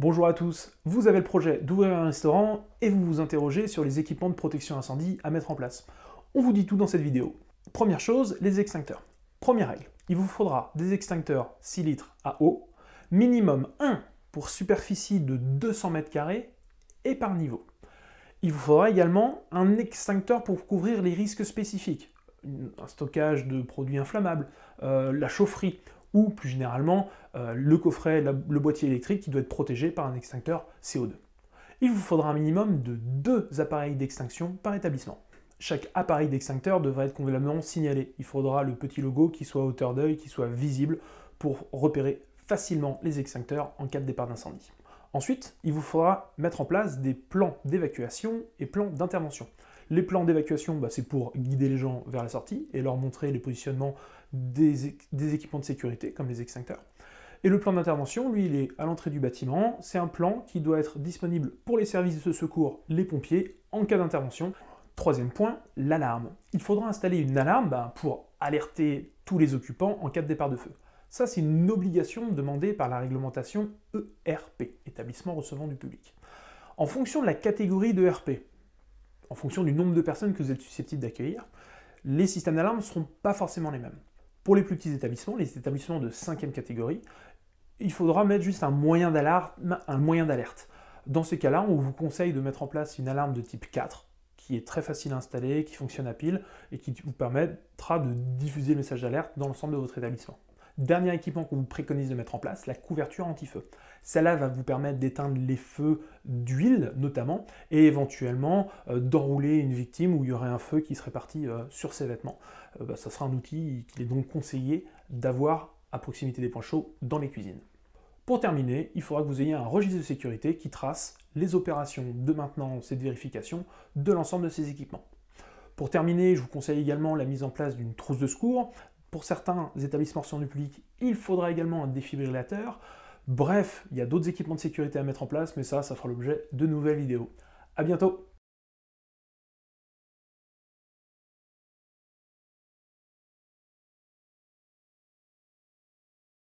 Bonjour à tous, vous avez le projet d'ouvrir un restaurant et vous vous interrogez sur les équipements de protection incendie à mettre en place. On vous dit tout dans cette vidéo. Première chose, les extincteurs. Première règle, il vous faudra des extincteurs 6 litres à eau, minimum 1 pour superficie de 200 m2 et par niveau. Il vous faudra également un extincteur pour couvrir les risques spécifiques, un stockage de produits inflammables, euh, la chaufferie ou plus généralement euh, le coffret, le boîtier électrique qui doit être protégé par un extincteur CO2. Il vous faudra un minimum de deux appareils d'extinction par établissement. Chaque appareil d'extincteur devrait être convenablement signalé. Il faudra le petit logo qui soit à hauteur d'œil, qui soit visible pour repérer facilement les extincteurs en cas de départ d'incendie. Ensuite, il vous faudra mettre en place des plans d'évacuation et plans d'intervention. Les plans d'évacuation, bah, c'est pour guider les gens vers la sortie et leur montrer les positionnements des, équipements de sécurité, comme les extincteurs. Et le plan d'intervention, lui, il est à l'entrée du bâtiment. C'est un plan qui doit être disponible pour les services de secours, les pompiers, en cas d'intervention. Troisième point, l'alarme. Il faudra installer une alarme bah, pour alerter tous les occupants en cas de départ de feu. Ça, c'est une obligation demandée par la réglementation ERP, établissement recevant du public. En fonction de la catégorie de RP, en fonction du nombre de personnes que vous êtes susceptible d'accueillir, les systèmes d'alarme ne seront pas forcément les mêmes. Pour les plus petits établissements, les établissements de cinquième catégorie, il faudra mettre juste un moyen d'alerte. Dans ces cas-là, on vous conseille de mettre en place une alarme de type 4, qui est très facile à installer, qui fonctionne à pile, et qui vous permettra de diffuser le message d'alerte dans l'ensemble de votre établissement. Dernier équipement qu'on vous préconise de mettre en place, la couverture anti-feu. Celle-là va vous permettre d'éteindre les feux d'huile notamment, et éventuellement euh, d'enrouler une victime où il y aurait un feu qui serait parti euh, sur ses vêtements. Euh, bah, ça sera un outil qu'il est donc conseillé d'avoir à proximité des points chauds dans les cuisines. Pour terminer, il faudra que vous ayez un registre de sécurité qui trace les opérations de maintenance et de vérification de l'ensemble de ces équipements. Pour terminer, je vous conseille également la mise en place d'une trousse de secours, pour certains établissements sur du public, il faudra également un défibrillateur. Bref, il y a d'autres équipements de sécurité à mettre en place, mais ça, ça fera l'objet de nouvelles vidéos. A bientôt